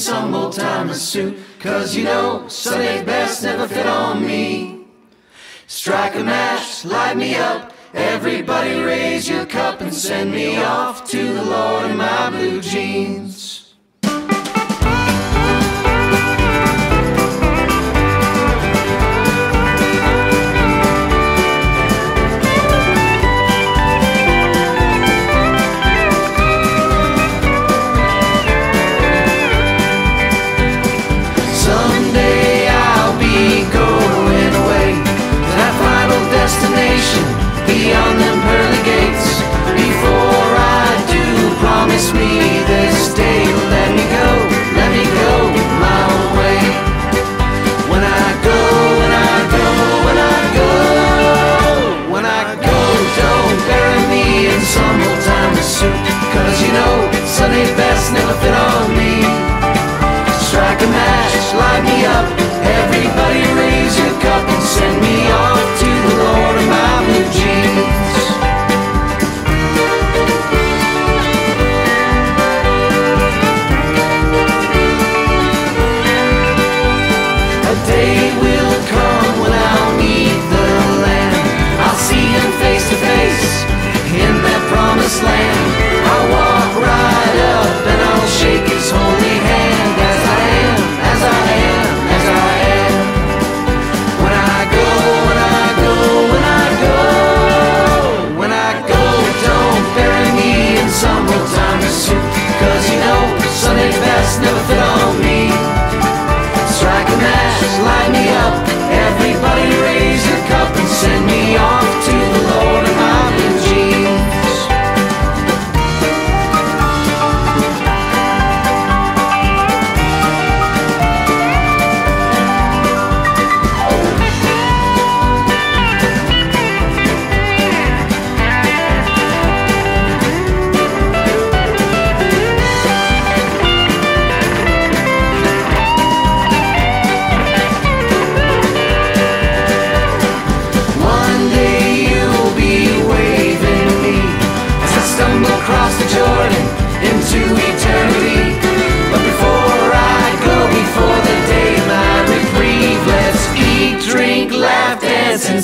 some old timer suit. Cause you know, Sunday's best never fit on me. Strike a match, light me up. Everybody raise your cup and send me off to the Lord in my blue jeans.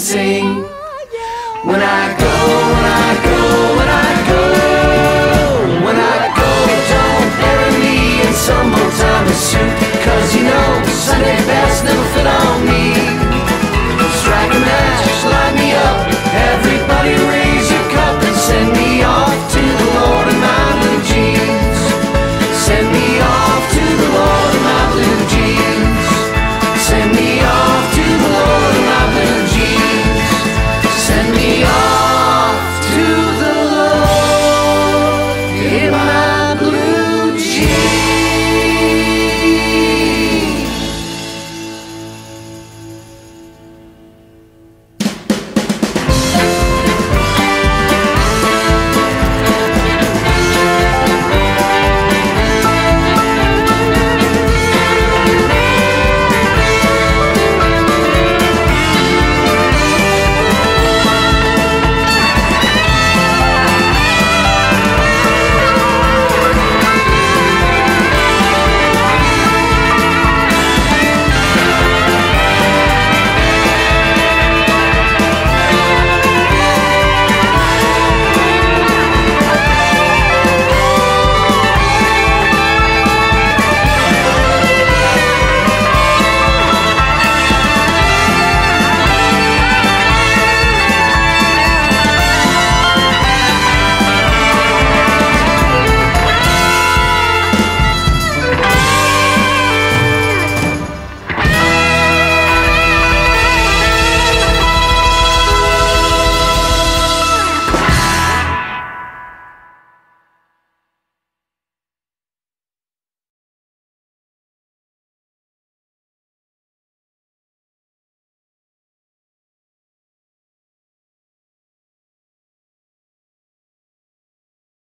sing when I go.